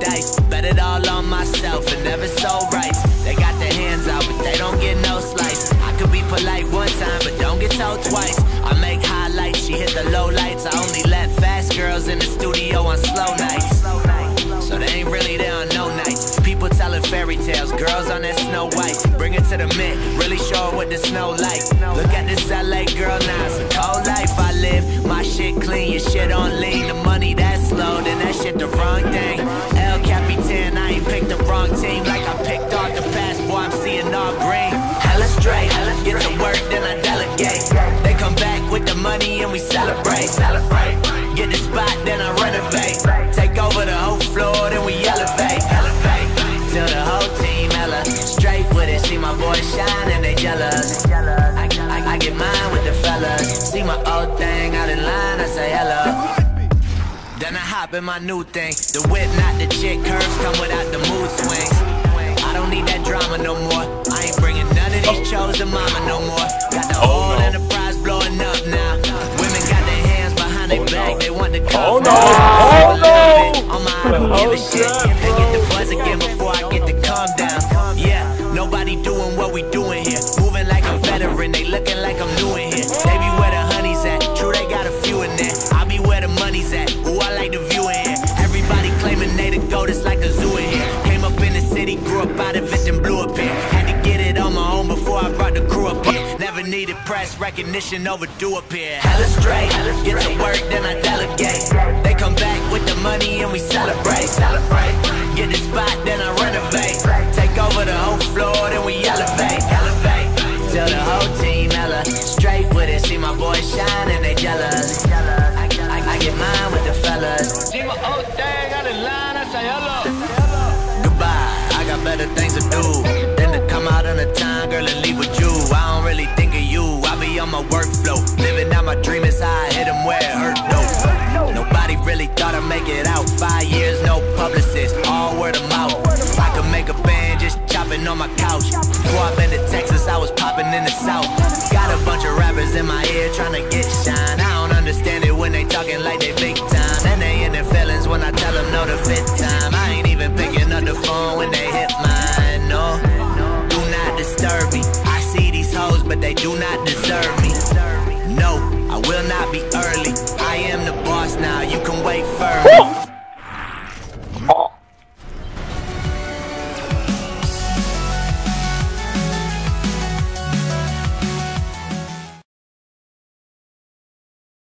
dice. Bet it all on myself and never sold right. They got their hands out, but they don't get no slice. I could be polite one time, but don't get told twice. I make highlights, she hit the low lights. I only let fast girls in the studio on slow nights. So they ain't really there on no nights. People telling fairy tales, girls on that snow white. Bring it to the mint, really show her what the snow like. Look at this LA girl now, it's a cold life I live. My shit clean, your shit on lean. The money that's slow, then that shit the wrong. Celebrate. Celebrate. Get the spot, then I renovate. Take over the whole floor, then we elevate. Elevate. Till the whole team hella straight with it. See my boys shine and they jealous. I, I, I get mine with the fellas. See my old thing out in line, I say hello. Then I hop in my new thing. The whip, not the chick. Curves come without the mood swings. I don't need that drama no more. I ain't bringing none of these oh. shows to mama no more. Oh, no. Oh, no. On my I don't oh, give a shit. Never needed press recognition, overdue appear. Hella straight, get to work, then I delegate. They come back with the money and we celebrate. Celebrate. Get the spot, then I renovate. Take over the whole floor, then we elevate. Elevate. Till the whole team hella straight with it. See my boys shine and they jealous. I, I, I get mine with the fellas. See my old thing out in line, I say hello. Goodbye, I got better things to do than to come out on a time, girl, my workflow. Living out my dream is how I hit 'em where it hurt though. Nobody really thought I'd make it out. Five years, no publicist, all word of mouth. I could make a band just chopping on my couch. Before I been to Texas, I was popping in the South. Got a bunch of rappers in my ear trying to get shine. I don't understand it when they talking like they big time. And they in their feelings when I tell them no the fifth time. I ain't even picking up the phone when they hit mine. No, do not disturb me. I see these hoes, but they do not deserve wait for